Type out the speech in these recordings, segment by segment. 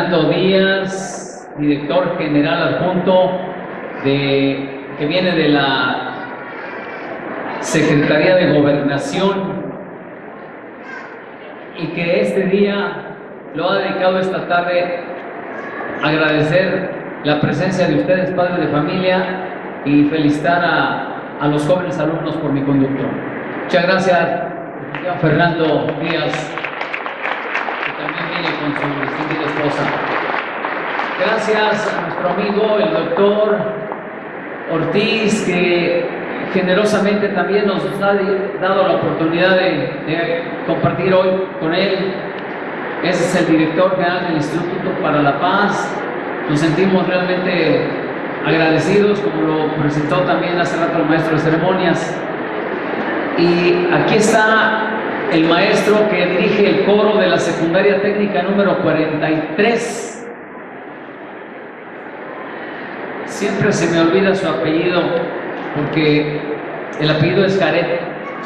Fernando Díaz, director general adjunto de, que viene de la Secretaría de Gobernación y que este día lo ha dedicado esta tarde a agradecer la presencia de ustedes, padres de familia, y felicitar a, a los jóvenes alumnos por mi conducto. Muchas gracias, Fernando Díaz, con su distinguida esposa. Gracias a nuestro amigo, el doctor Ortiz, que generosamente también nos ha dado la oportunidad de, de compartir hoy con él. Ese es el director general del Instituto para la Paz. Nos sentimos realmente agradecidos, como lo presentó también hace rato el maestro de ceremonias. Y aquí está el maestro que dirige el coro de la secundaria técnica número 43. Siempre se me olvida su apellido porque el apellido es Caret.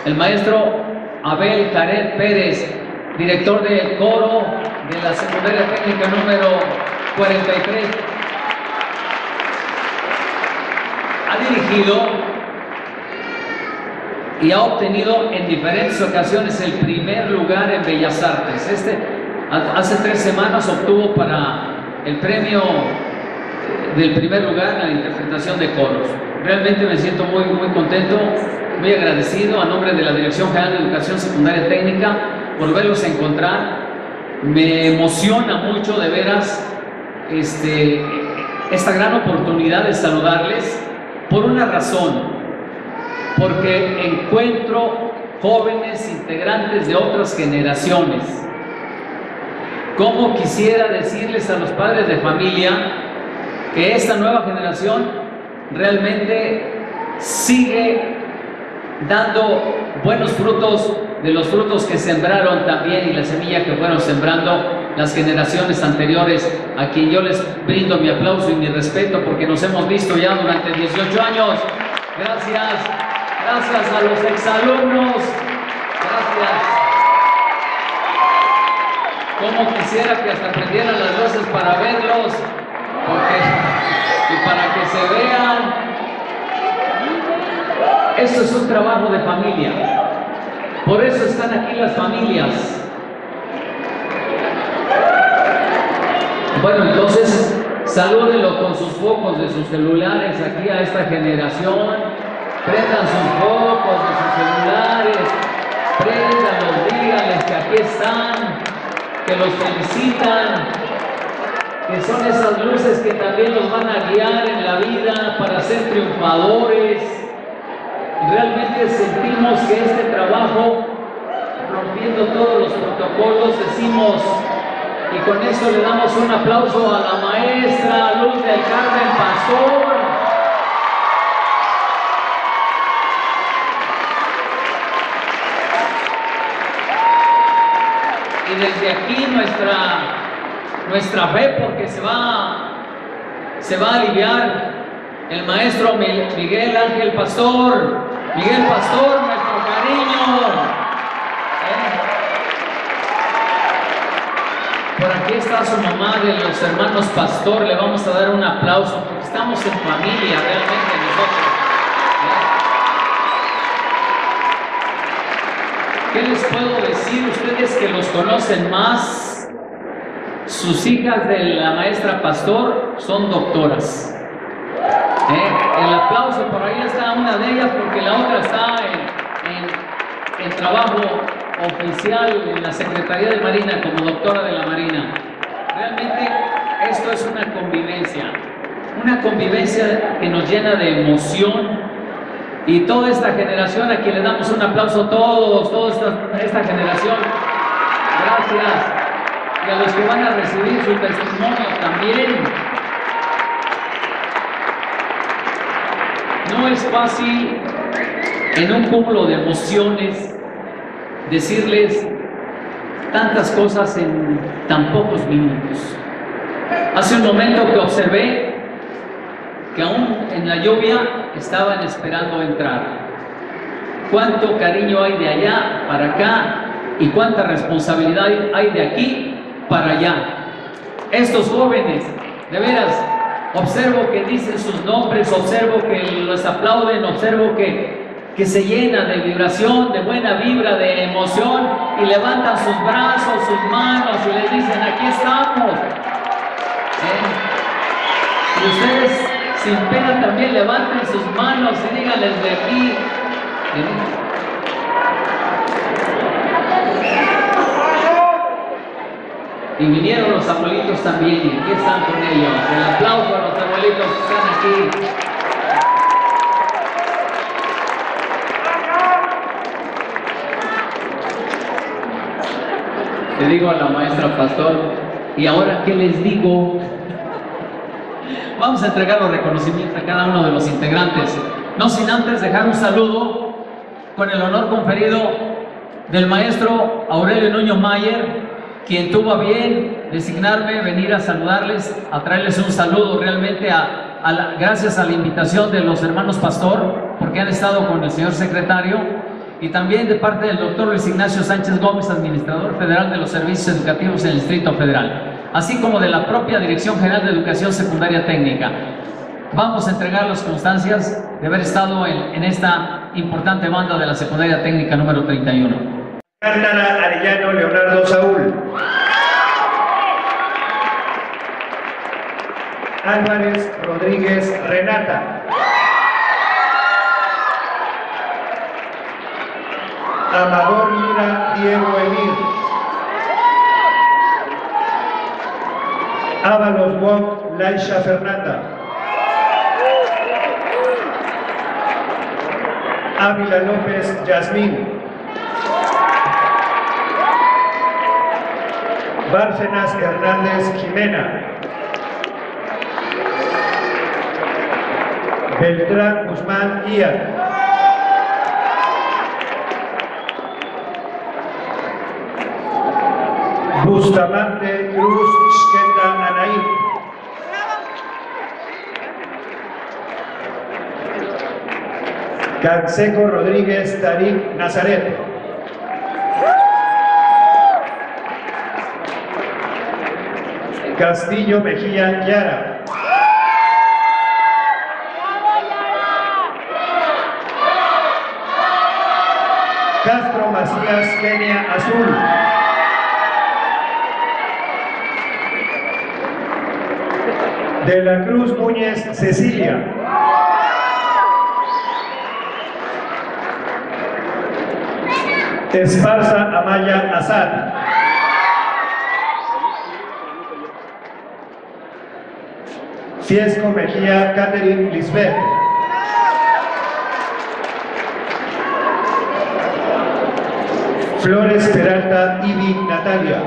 El maestro Abel Caret Pérez, director del coro de la secundaria técnica número 43. Ha dirigido y ha obtenido en diferentes ocasiones el primer lugar en Bellas Artes. Este hace tres semanas obtuvo para el premio del primer lugar en la interpretación de coros. Realmente me siento muy, muy contento, muy agradecido a nombre de la Dirección General de Educación Secundaria Técnica por verlos encontrar. Me emociona mucho de veras este, esta gran oportunidad de saludarles por una razón, porque encuentro jóvenes integrantes de otras generaciones. Como quisiera decirles a los padres de familia que esta nueva generación realmente sigue dando buenos frutos de los frutos que sembraron también y la semilla que fueron sembrando las generaciones anteriores, a quien yo les brindo mi aplauso y mi respeto porque nos hemos visto ya durante 18 años. Gracias, gracias a los exalumnos, gracias. Como quisiera que hasta prendieran las luces para verlos, porque, y para que se vean. Esto es un trabajo de familia. Por eso están aquí las familias. Bueno, entonces salúdenlo con sus focos de sus celulares aquí a esta generación. Prendan sus focos de sus celulares. Prendanlos, díganles que aquí están, que los felicitan, que son esas luces que también los van a guiar en la vida para ser triunfadores. Realmente sentimos que este trabajo, rompiendo todos los protocolos, decimos, y con eso le damos un aplauso a la maestra Luz del Carmen Pastor. Y desde aquí nuestra, nuestra fe, porque se va, se va a aliviar el maestro Miguel Ángel Pastor. Miguel Pastor, nuestro cariño. Por aquí está su mamá de los hermanos Pastor, le vamos a dar un aplauso porque estamos en familia realmente nosotros. ¿Qué les puedo decir ustedes que los conocen más? Sus hijas de la maestra Pastor son doctoras. ¿Eh? El aplauso por ahí está una de ellas porque la otra está en, en, trabajo oficial en la Secretaría de Marina como doctora de la Marina. Realmente esto es una convivencia, una convivencia que nos llena de emoción y toda esta generación a quien le damos un aplauso todos, toda esta, esta generación. Gracias. Y a los que van a recibir su testimonio también. No es fácil en un cúmulo de emociones decirles tantas cosas en tan pocos minutos. Hace un momento que observé que aún en la lluvia estaban esperando entrar. cuánto cariño hay de allá para acá y cuánta responsabilidad hay de aquí para allá. Estos jóvenes, de veras, observo que dicen sus nombres, observo que los aplauden, observo que, que se llena de vibración, de buena vibra, de emoción y levantan sus brazos, sus manos y les dicen, aquí estamos. ¿Eh? Y ustedes sin pena también levanten sus manos y díganles de aquí. Y vinieron los abuelitos también, y aquí están con ellos. El aplauso a los abuelitos que están aquí. Le digo a la maestra pastor, ¿y ahora qué les digo? Vamos a entregar los reconocimientos a cada uno de los integrantes. No sin antes dejar un saludo con el honor conferido del maestro Aurelio Nuño Mayer, quien tuvo a bien designarme, venir a saludarles, a traerles un saludo realmente a, gracias a la invitación de los hermanos Pastor, porque han estado con el señor secretario, y también de parte del doctor Luis Ignacio Sánchez Gómez, administrador federal de los servicios educativos en el Distrito Federal, así como de la propia Dirección General de Educación Secundaria Técnica. Vamos a entregar las constancias de haber estado en, esta importante banda de la Secundaria Técnica número 31. Cántara Arellano Leonardo Saúl. Álvarez Rodríguez Renata. Amador Lira Diego Emir. Ábalos Wong Laisha Fernanda. Ávila López Yasmín. Bárcenas Hernández Jimena. Beltrán Guzmán Ian. Bustamante Cruz Shkenda Canseco Rodríguez Tarik Nazaret. Castillo Mejía Yara. Castro Macías Kenia Azul. De la Cruz Núñez Cecilia. Esparza Amaya Azad. Fiesco Mejía Catherine Lisbeth. Flores Peralta Ibi Natalia.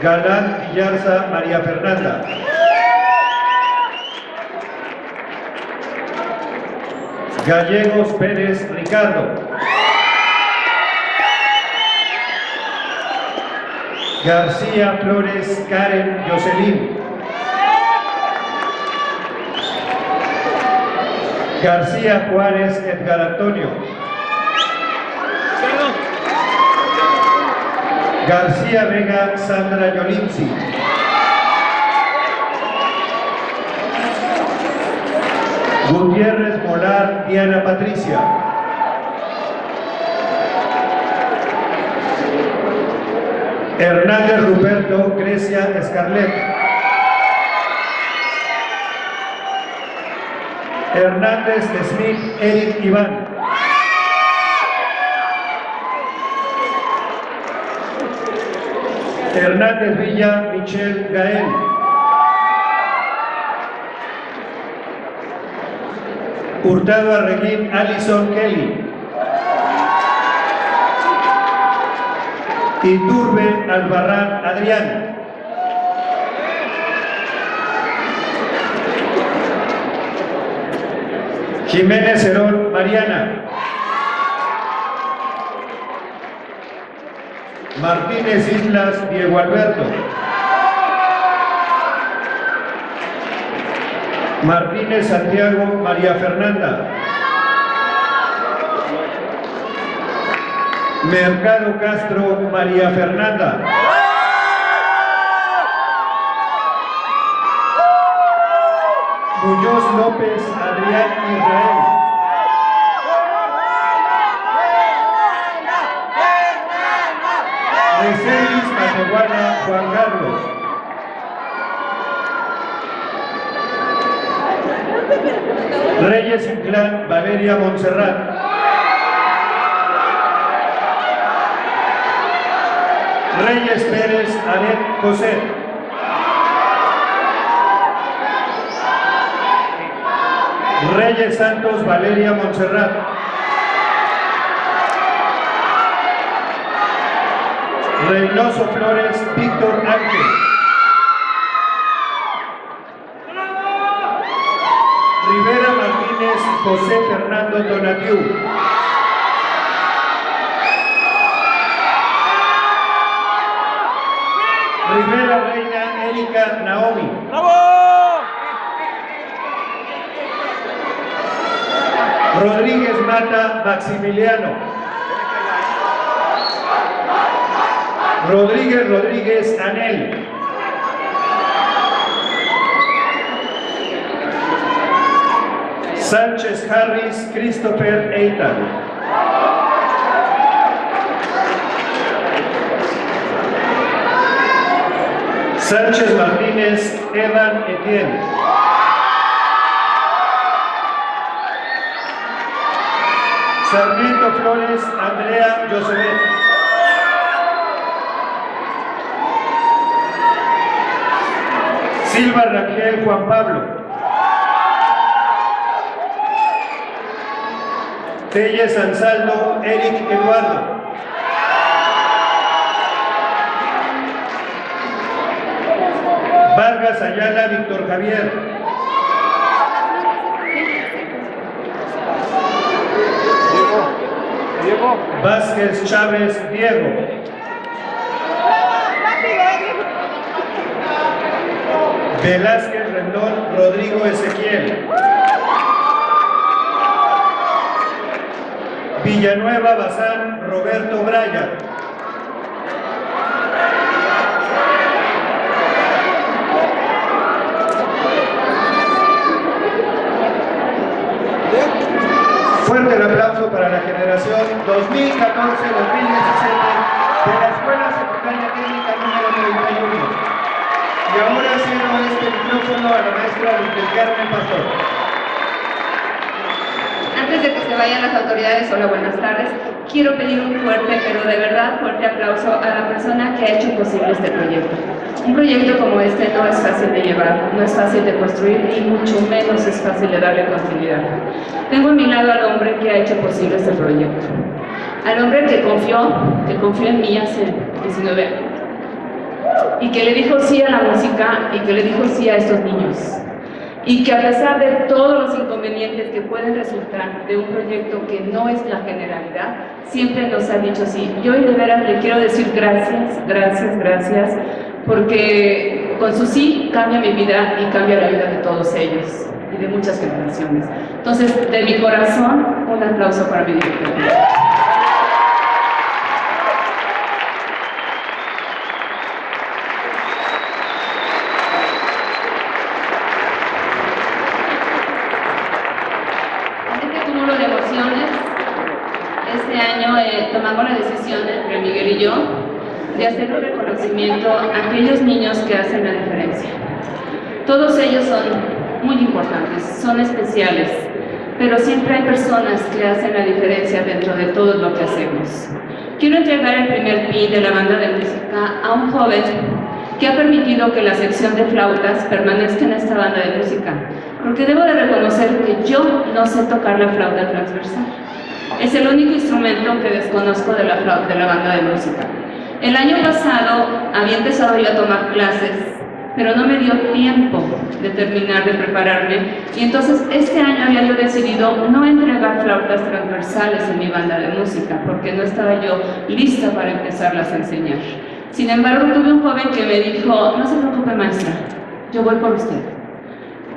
Galán Villarza María Fernanda. Gallegos Pérez Ricardo. García Flores Karen Jocelyn. García Juárez Edgar Antonio. García Vega Sandra Yolinzi. Gutiérrez Diana Patricia. Hernández Ruperto Grecia Escarlet. Hernández Smith Eric Iván. Hernández Villa Michelle Gael. Hurtado Arreguín Alison Kelly. Iturbe Albarrán Adrián. Jiménez Herón Mariana. Martínez Islas Diego Alberto. Martínez Santiago María Fernanda. Mercado Castro María Fernanda. Muñoz López Adrián Israel. Mercedes Matehuala Juan Carlos. Reyes Inclán Valeria Montserrat. Reyes Pérez Anet José. Reyes Santos Valeria Montserrat. Reynoso Flores Víctor Ángel. Rivera Martínez José Fernando Donatiu. Rivera Reina Erika Naomi. Rodríguez Mata Maximiliano. Rodríguez Rodríguez Anel. Sánchez Harris Christopher Eitan. Sánchez Martínez Evan Etienne. Sarmiento Flores Andrea Josebet. Silva Raquel Juan Pablo. Telles Ansaldo Eric Eduardo. Vargas Ayala Víctor Javier. Vázquez Chávez Diego. Velázquez Rendón Rodrigo Ezequiel. Villanueva Bazán Roberto Braya. Fuerte el aplauso para la generación 2014-2017 de la Escuela Secundaria Técnica número 31. Y ahora cedo este micrófono a la maestra Luz Carmen Pastor. Antes de que se vayan las autoridades, hola, buenas tardes. Quiero pedir un fuerte, pero de verdad fuerte aplauso a la persona que ha hecho posible este proyecto. Un proyecto como este no es fácil de llevar, no es fácil de construir y mucho menos es fácil de darle continuidad. Tengo a mi lado al hombre que ha hecho posible este proyecto. Al hombre que confió, que confió en mí hace 19 años. Y que le dijo sí a la música y que le dijo sí a estos niños y que a pesar de todos los inconvenientes que pueden resultar de un proyecto que no es la generalidad, siempre nos ha dicho sí. Yo de veras le quiero decir gracias, gracias, gracias, porque con su sí cambia mi vida y cambia la vida de todos ellos y de muchas generaciones. Entonces, de mi corazón, un aplauso para mi director. Este año eh, tomamos la decisión entre Miguel y yo de hacer un reconocimiento a aquellos niños que hacen la diferencia. Todos ellos son muy importantes, son especiales, pero siempre hay personas que hacen la diferencia dentro de todo lo que hacemos. Quiero entregar el primer PI de la banda de música a un joven que ha permitido que la sección de flautas permanezca en esta banda de música, porque debo de reconocer que yo no sé tocar la flauta transversal. Es el único instrumento que desconozco de la, de la banda de música. El año pasado había empezado yo a tomar clases, pero no me dio tiempo de terminar de prepararme y entonces este año había yo decidido no entregar flautas transversales en mi banda de música porque no estaba yo lista para empezarlas a enseñar. Sin embargo, tuve un joven que me dijo, no se preocupe maestra, yo voy por usted.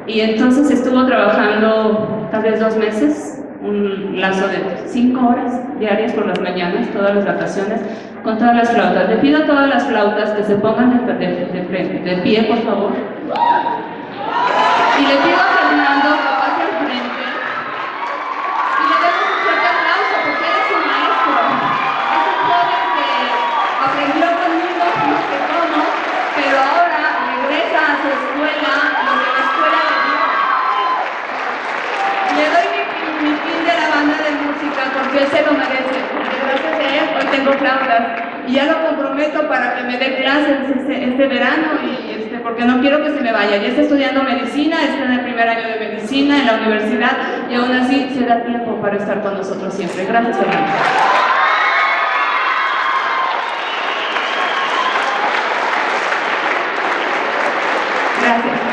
Y entonces estuvo trabajando tal vez dos meses, un lazo de cinco horas diarias por las mañanas, todas las vacaciones, con todas las flautas. Le pido a todas las flautas que se pongan de, de- de- de pie, por favor. Y le pido a Fernando que pase al frente y le demos un fuerte aplauso porque él es un maestro. Es un joven que aprendió conmigo no sé cómo, pero ahora regresa a su escuela, lo que la escuela le dio. Le doy mi, pin- mi pin de la banda de música porque él se merece. Gracias a él hoy tengo flautas. Y ya lo comprometo para que me dé clases este, verano y este, porque no quiero que se me vaya. Ya está estudiando medicina, está en el primer año de medicina en la universidad y aún así se da tiempo para estar con nosotros siempre. Gracias, Fernando. Gracias.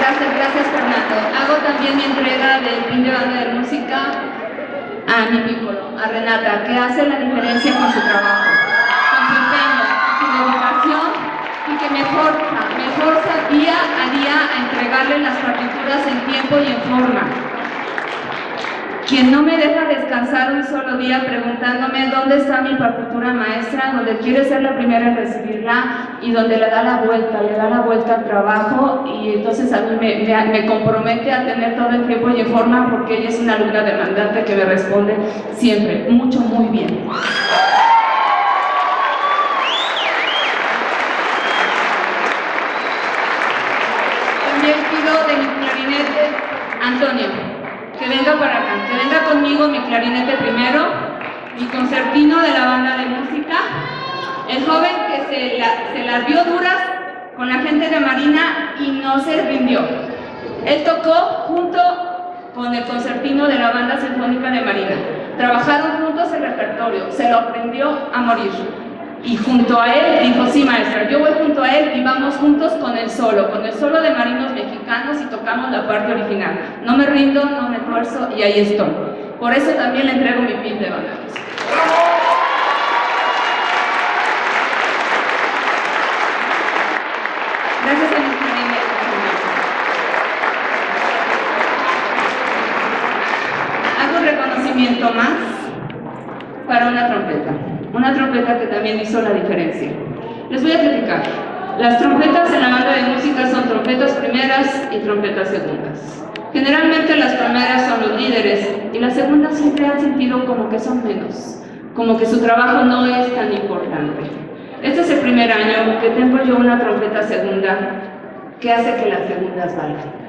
Gracias, gracias Fernando. Hago también mi entrega del pin de banda de música a Renata, que hace la diferencia con su trabajo, con su empeño, con su dedicación y que me forja, me forza día a día a entregarle las partituras en tiempo y en forma. Quien no me deja descansar un solo día preguntándome dónde está mi partitura maestra, donde quiere ser la primera en recibirla y donde le da la vuelta, le da la vuelta al trabajo y entonces a mí me, me- me compromete a tener todo el tiempo y en forma porque ella es una alumna demandante que me responde siempre, mucho, muy bien. También pido de mi clarinete, Antonio, que venga para acá, que venga conmigo mi clarinete primero, mi concertino de la banda de música, el joven que se, la- se las vio duras con la gente de Marina y no se rindió. Él tocó junto con el concertino de la banda sinfónica de Marina. Trabajaron juntos el repertorio, se lo aprendió a morir. Y junto a él dijo, sí maestra, yo voy junto a él y vamos juntos con el solo, con el solo de marinos mexicanos y tocamos la parte original. No me rindo, no me tuerzo y ahí estoy. Por eso también le entrego mi pin de banda. Gracias a mi clarinete. Hago un reconocimiento más para una trompeta. Una trompeta que también hizo la diferencia. Les voy a platicar. Las trompetas en la banda de música son trompetas primeras y trompetas segundas. Generalmente las primeras son los líderes y las segundas siempre han sentido como que son menos, como que su trabajo no es tan importante. Este es el primer año que tengo yo una trompeta segunda que hace que las segundas valgan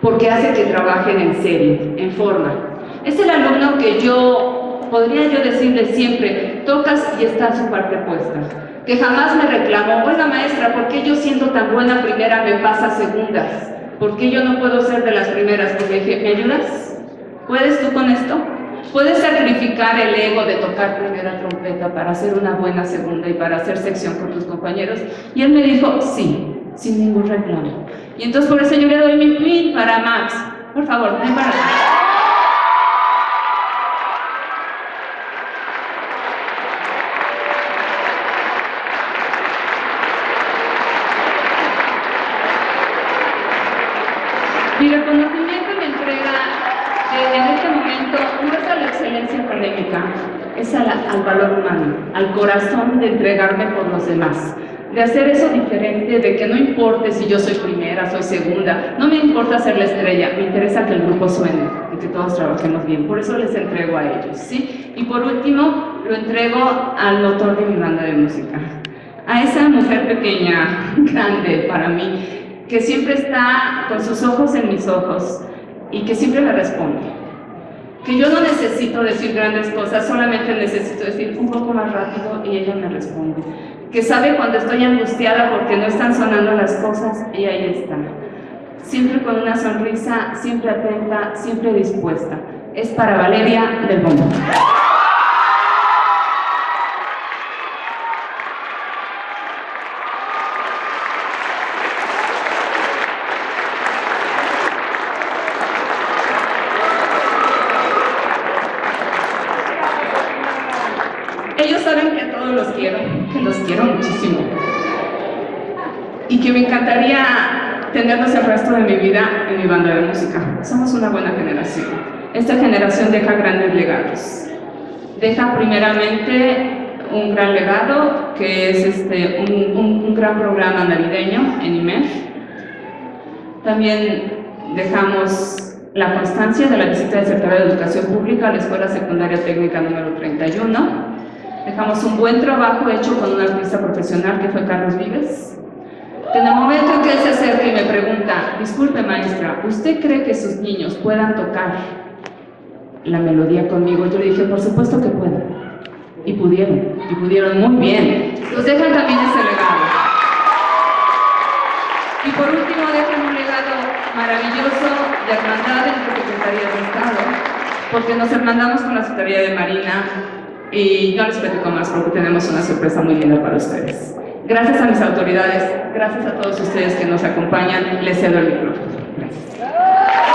porque hace que trabajen en serio, en forma. Es el alumno que yo, podría yo decirle siempre, tocas y está su parte puesta. Que jamás me reclamó, oiga maestra, ¿por qué yo siendo tan buena primera me pasa segundas? ¿Por qué yo no puedo ser de las primeras? Porque dije, ¿me ayudas? ¿Puedes tú con esto? ¿Puedes sacrificar el ego de tocar primera trompeta para hacer una buena segunda y para hacer sección con tus compañeros? Y él me dijo, sí, sin ningún reclamo. Y entonces por eso yo le doy mi pin para Max. Por favor, ven para acá. Mi reconocimiento y mi entrega eh, en este momento no es a la excelencia académica, es a la- al valor humano, al corazón de entregarme por los demás, de hacer eso diferente, de que no importe si yo soy primera, soy segunda, no me importa ser la estrella, me interesa que el grupo suene y que todos trabajemos bien, por eso les entrego a ellos, ¿sí? Y por último, lo entrego al motor de mi banda de música, a esa mujer pequeña, grande para mí, que siempre está con sus ojos en mis ojos y que siempre me responde. Que yo no necesito decir grandes cosas, solamente necesito decir un poco más rápido y ella me responde. Que sabe cuando estoy angustiada porque no están sonando las cosas y ahí está. Siempre con una sonrisa, siempre atenta, siempre dispuesta. Es para Valeria del Bombo. Resto de mi vida en mi banda de música. Somos una buena generación. Esta generación deja grandes legados. Deja primeramente un gran legado, que es este, un, un, un gran programa navideño en IMEF. También dejamos la constancia de la visita del secretario de Educación Pública a la Escuela Secundaria Técnica número 31. Dejamos un buen trabajo hecho con un artista profesional que fue Carlos Vives. En el momento en que él se acerca y me pregunta, disculpe maestra, ¿usted cree que sus niños puedan tocar la melodía conmigo? Yo le dije, por supuesto que pueden. Y pudieron, y pudieron muy bien. Nos dejan también ese legado. Y por último dejan un legado maravilloso de hermandad entre Secretarías de Estado, porque nos hermandamos con la Secretaría de Marina y no les platico más porque tenemos una sorpresa muy linda para ustedes. Gracias a mis autoridades, gracias a todos ustedes que nos acompañan, les cedo el micrófono. Gracias.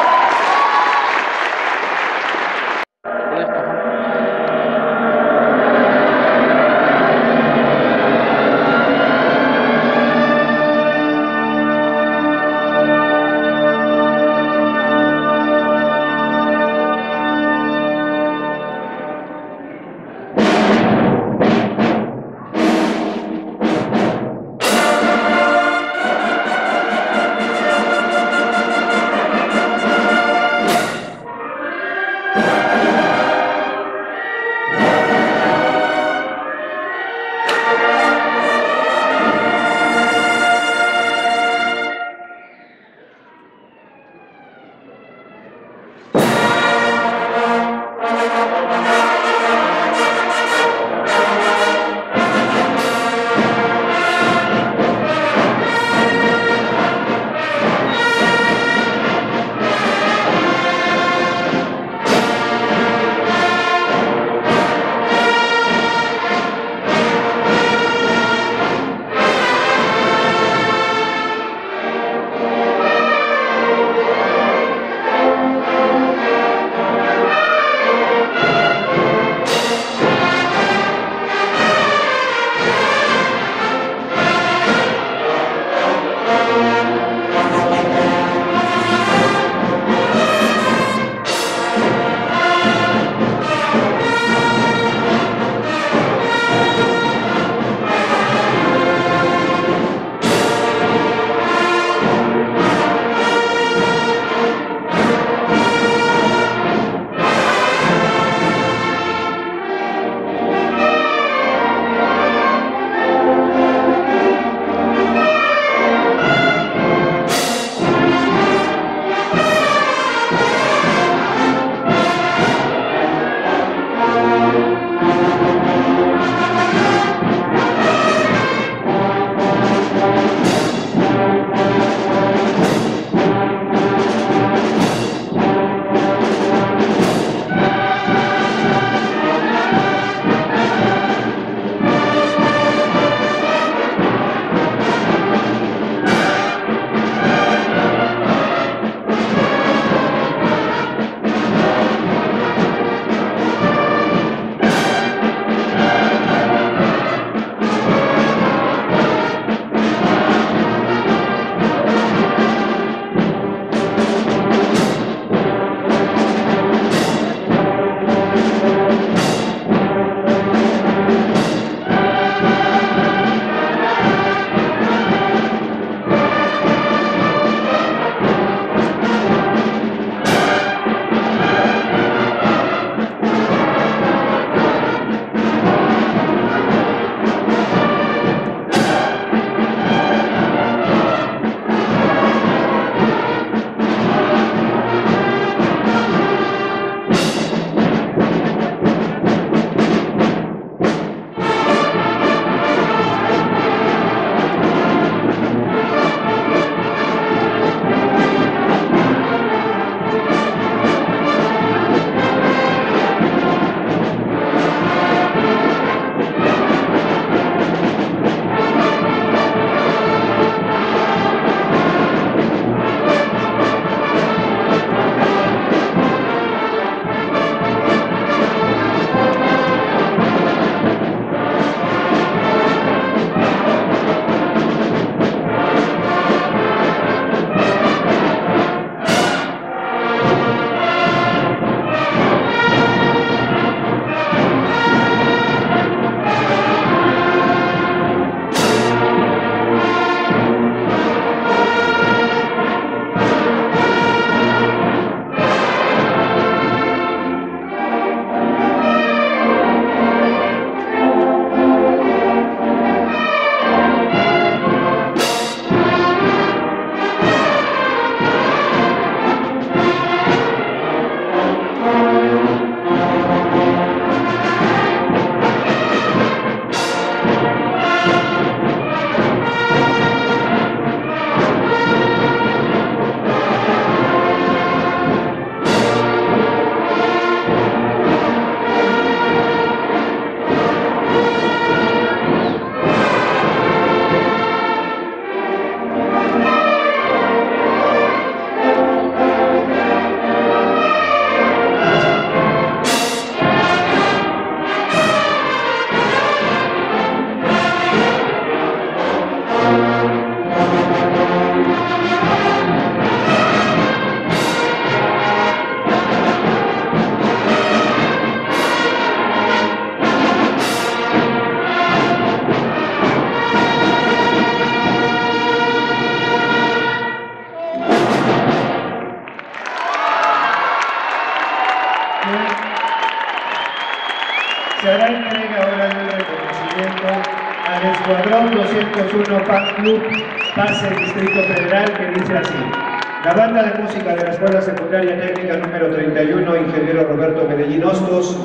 201 Fan Club, Pase Distrito Federal, que dice así. La banda de música de la Escuela Secundaria Técnica número 31, Ingeniero Roberto Medellín Hostos,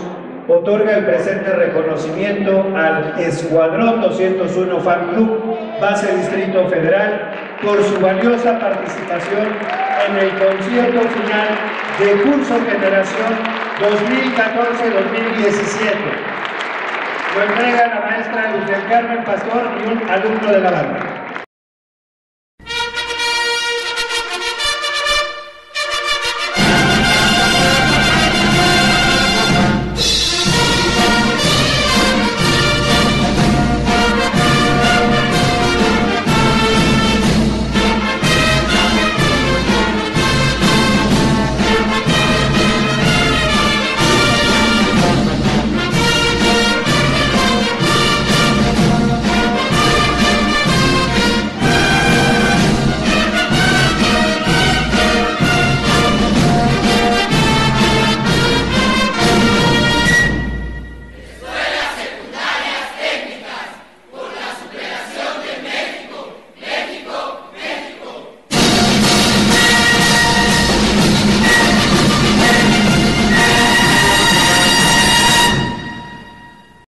otorga el presente reconocimiento al Escuadrón 201 Fan Club, Base Distrito Federal, por su valiosa participación en el concierto final de curso Generación 2014-2017. Lo entrega la maestra Luz del Carmen Pastor y un alumno de la banda.